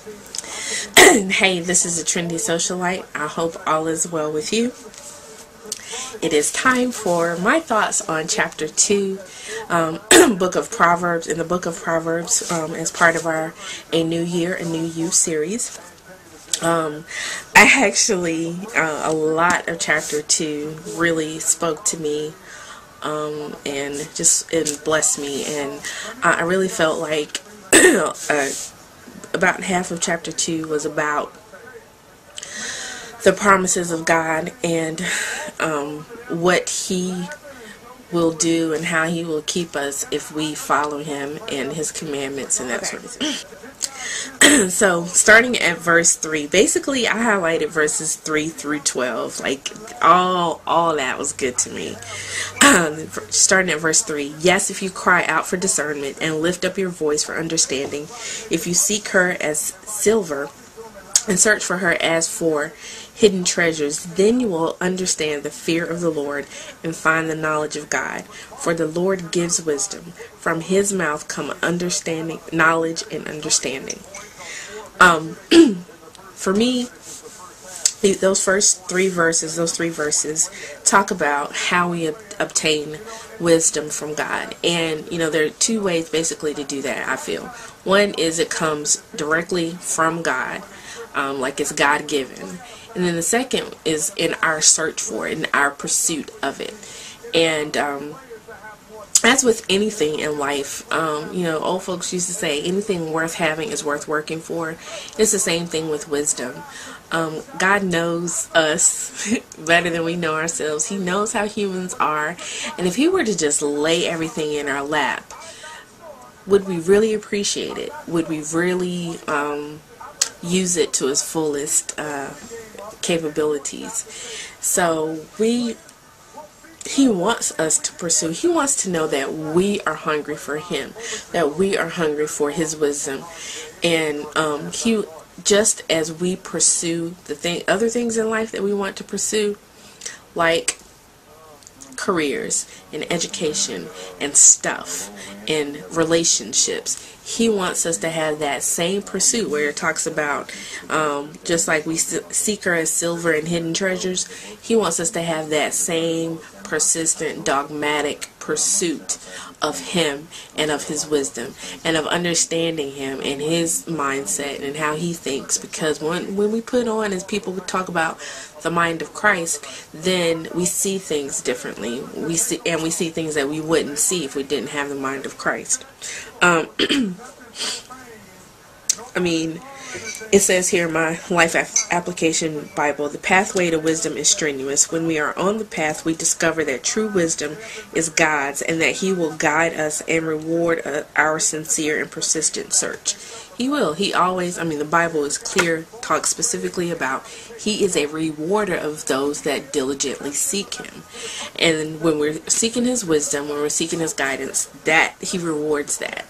hey, this is a Trendy Socialite. I hope all is well with you. It is time for my thoughts on chapter 2, um, book of Proverbs, in the book of Proverbs um, as part of our A New Year, A New You series. Um, I actually, uh, a lot of chapter 2 really spoke to me um, and just blessed me. And I really felt like uh, about half of chapter 2 was about the promises of God and um, what He will do and how He will keep us if we follow Him and His commandments and that okay. sort of thing. so starting at verse 3 basically i highlighted verses 3 through 12 like all all that was good to me um, starting at verse 3 yes if you cry out for discernment and lift up your voice for understanding if you seek her as silver and search for her as for hidden treasures, then you will understand the fear of the Lord and find the knowledge of God. For the Lord gives wisdom. From his mouth come understanding, knowledge, and understanding. Um, for me, those first three verses, those three verses, talk about how we ob obtain wisdom from God. And, you know, there are two ways basically to do that, I feel. One is it comes directly from God, um, like it's God given. And then the second is in our search for it, in our pursuit of it. And, um, as with anything in life, um, you know, old folks used to say anything worth having is worth working for. It's the same thing with wisdom. Um, God knows us better than we know ourselves. He knows how humans are. And if He were to just lay everything in our lap, would we really appreciate it? Would we really um, use it to its fullest uh, capabilities? So we he wants us to pursue. He wants to know that we are hungry for Him, that we are hungry for His wisdom, and um, He just as we pursue the thing, other things in life that we want to pursue, like careers and education and stuff and relationships. He wants us to have that same pursuit where it talks about um, just like we seek her as silver and hidden treasures. He wants us to have that same persistent, dogmatic pursuit of Him and of His wisdom and of understanding Him and His mindset and how He thinks. Because when, when we put on, as people talk about the mind of Christ, then we see things differently. We see and we see things that we wouldn't see if we didn't have the mind of Christ. Um, I mean, it says here in my life application Bible, the pathway to wisdom is strenuous. When we are on the path, we discover that true wisdom is God's and that He will guide us and reward uh, our sincere and persistent search. He will. He always, I mean, the Bible is clear, talks specifically about He is a rewarder of those that diligently seek Him. And when we're seeking His wisdom, when we're seeking His guidance, that He rewards that.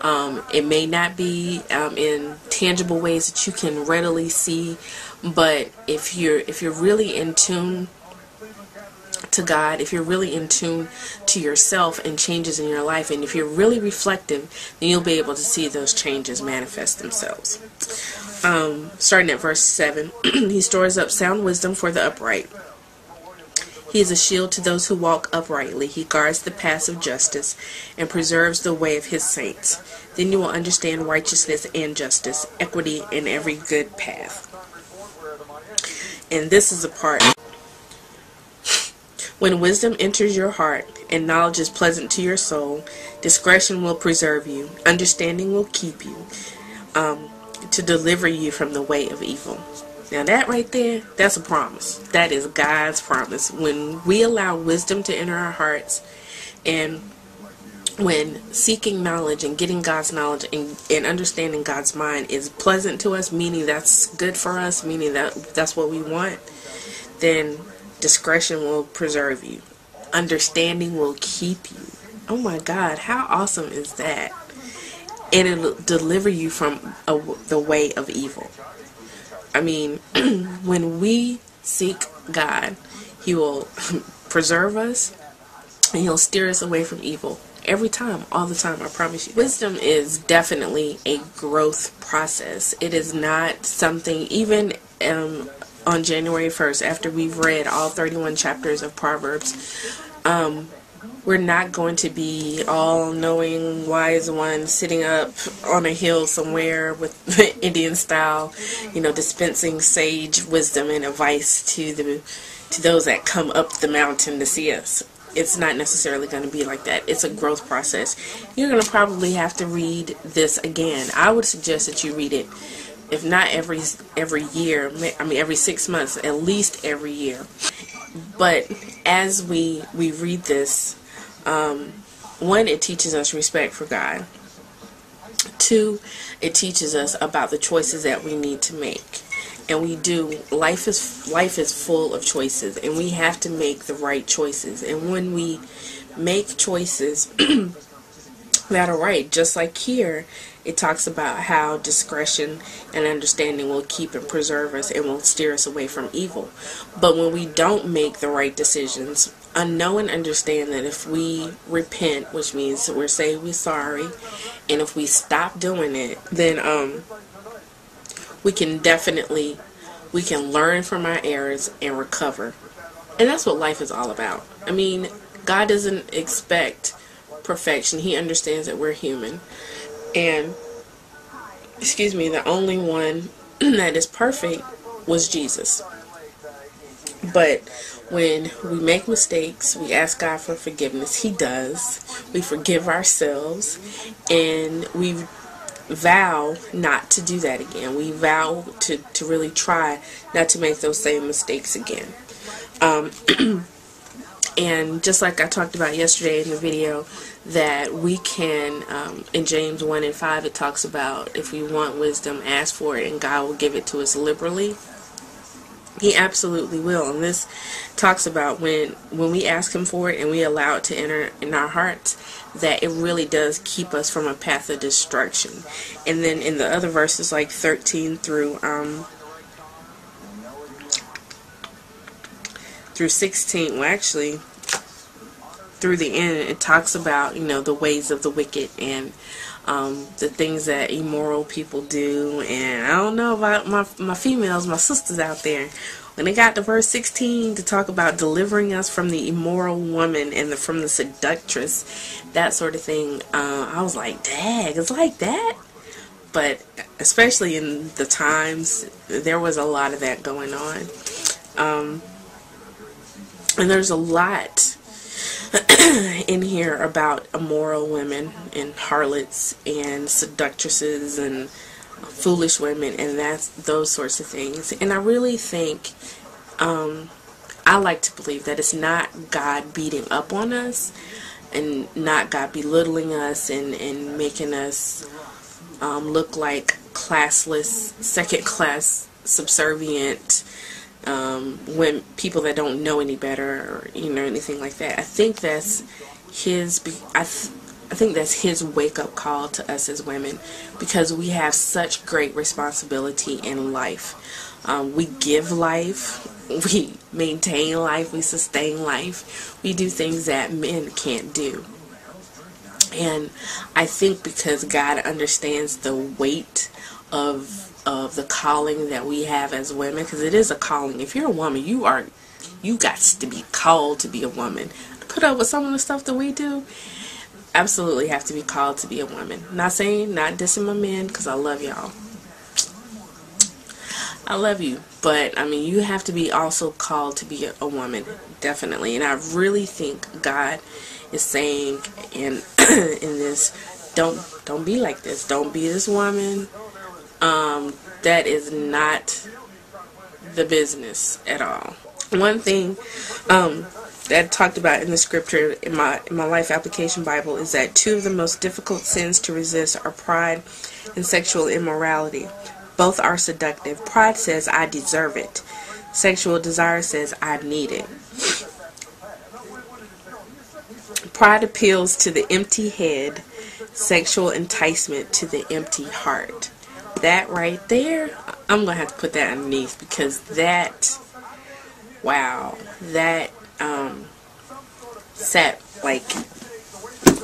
Um, it may not be um, in tangible ways that you can readily see, but if you're if you're really in tune to God, if you're really in tune to yourself and changes in your life, and if you're really reflective, then you'll be able to see those changes manifest themselves. Um, starting at verse 7, he stores up sound wisdom for the upright. He is a shield to those who walk uprightly. He guards the paths of justice and preserves the way of his saints. Then you will understand righteousness and justice, equity, and every good path. And this is a part. When wisdom enters your heart and knowledge is pleasant to your soul, discretion will preserve you, understanding will keep you, um, to deliver you from the way of evil. Now that right there, that's a promise. That is God's promise. When we allow wisdom to enter our hearts and when seeking knowledge and getting God's knowledge and, and understanding God's mind is pleasant to us, meaning that's good for us, meaning that that's what we want, then discretion will preserve you. Understanding will keep you. Oh my God, how awesome is that? And it'll deliver you from a, the way of evil. I mean, when we seek God, He will preserve us and He'll steer us away from evil. every time, all the time, I promise you. Wisdom is definitely a growth process. It is not something, even um, on January 1st, after we've read all 31 chapters of Proverbs, um, we're not going to be all knowing wise one sitting up on a hill somewhere with Indian style, you know, dispensing sage wisdom and advice to the to those that come up the mountain to see us. It's not necessarily going to be like that. It's a growth process. You're going to probably have to read this again. I would suggest that you read it if not every every year, I mean every 6 months, at least every year. But as we we read this um, one, it teaches us respect for God. Two, it teaches us about the choices that we need to make. And we do. Life is life is full of choices, and we have to make the right choices. And when we make choices that are right, just like here, it talks about how discretion and understanding will keep and preserve us and will steer us away from evil. But when we don't make the right decisions, I know and understand that if we repent, which means we're saying we're sorry, and if we stop doing it, then um, we can definitely we can learn from our errors and recover. And that's what life is all about. I mean, God doesn't expect perfection. He understands that we're human. And excuse me, the only one that is perfect was Jesus. But when we make mistakes, we ask God for forgiveness. He does. We forgive ourselves and we vow not to do that again. We vow to, to really try not to make those same mistakes again. Um, and just like I talked about yesterday in the video, that we can, um, in James 1 and 5, it talks about if we want wisdom, ask for it, and God will give it to us liberally. He absolutely will. And this talks about when when we ask him for it and we allow it to enter in our hearts, that it really does keep us from a path of destruction. And then in the other verses like 13 through um through 16, well actually through the end it talks about, you know, the ways of the wicked and um, the things that immoral people do. And I don't know about my, my females, my sisters out there. When they got to verse 16 to talk about delivering us from the immoral woman and the, from the seductress, that sort of thing, uh, I was like, dag, it's like that? But especially in the times, there was a lot of that going on. Um, and there's a lot in here about immoral women and harlots and seductresses and foolish women and that's those sorts of things. And I really think um, I like to believe that it's not God beating up on us and not God belittling us and, and making us um, look like classless, second class, subservient um, when people that don't know any better or you know anything like that. I think that's his. I, th- I think that's his wake up call to us as women because we have such great responsibility in life. Um, we give life, we maintain life, we sustain life, we do things that men can't do. And I think because God understands the weight of of the calling that we have as women because it is a calling. If you're a woman, you are you got to be called to be a woman. Put up with some of the stuff that we do, absolutely have to be called to be a woman. Not saying not dissing my men because I love y'all. I love you, but I mean you have to be also called to be a, a woman, definitely. And I really think God is saying in in this, don't don't be like this. Don't be this woman um, that is not the business at all. One thing um, that talked about in the scripture in my in my life application Bible is that two of the most difficult sins to resist are pride and sexual immorality. Both are seductive. Pride says I deserve it. Sexual desire says I need it. Pride appeals to the empty head, sexual enticement to the empty heart that right there, I'm to have to put that underneath because that, wow, that um, sat like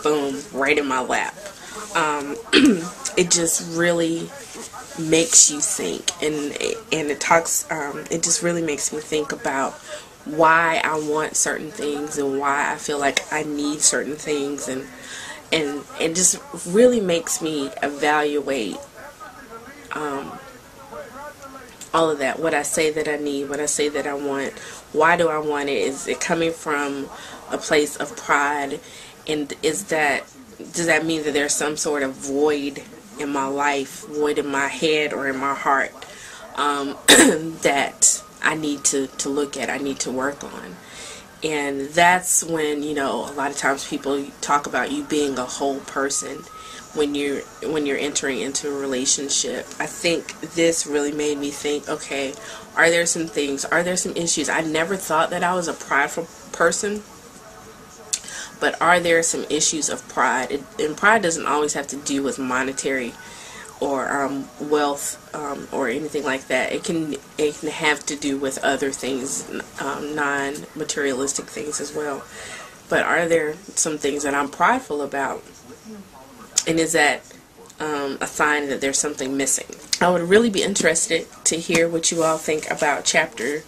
boom, right in my lap. Um, it just really makes you think, and and it talks. Um, it just really makes me think about why I want certain things and why I feel like I need certain things, and and it just really makes me evaluate um, all of that. What I say that I need, what I say that I want. Why do I want it? Is it coming from a place of pride? And is that does that mean that there's some sort of void in my life, void in my head or in my heart um, that I need to, to look at, I need to work on? And that's when, you know, a lot of times people talk about you being a whole person when you're when you're entering into a relationship. I think this really made me think, okay, are there some things, are there some issues? I never thought that I was a prideful person. But are there some issues of pride? It, and pride doesn't always have to do with monetary or um, wealth um, or anything like that. It can it can have to do with other things, um, non-materialistic things as well. But are there some things that I'm prideful about? And is that um, a sign that there's something missing? I would really be interested to hear what you all think about chapter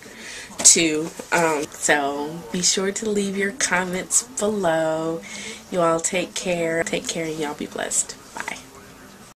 two. Um, so be sure to leave your comments below. You all take care. Take care and y'all be blessed. Bye.